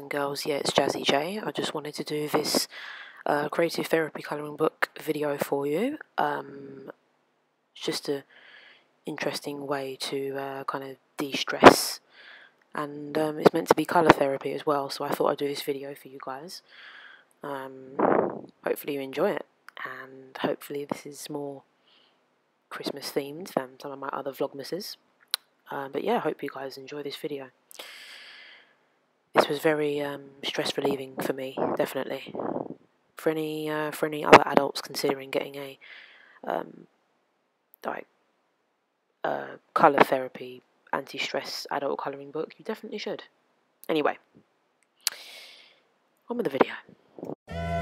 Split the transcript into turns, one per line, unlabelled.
girls, yeah, it's Jazzy J. I just wanted to do this uh, creative therapy colouring book video for you. Um, it's just a interesting way to uh, kind of de-stress and um, it's meant to be colour therapy as well so I thought I'd do this video for you guys. Um, hopefully you enjoy it and hopefully this is more Christmas themed than some of my other vlogmases. Um, but yeah, I hope you guys enjoy this video. This was very um, stress relieving for me, definitely. For any uh, for any other adults considering getting a um, like uh, color therapy anti-stress adult colouring book, you definitely should. Anyway, on with the video.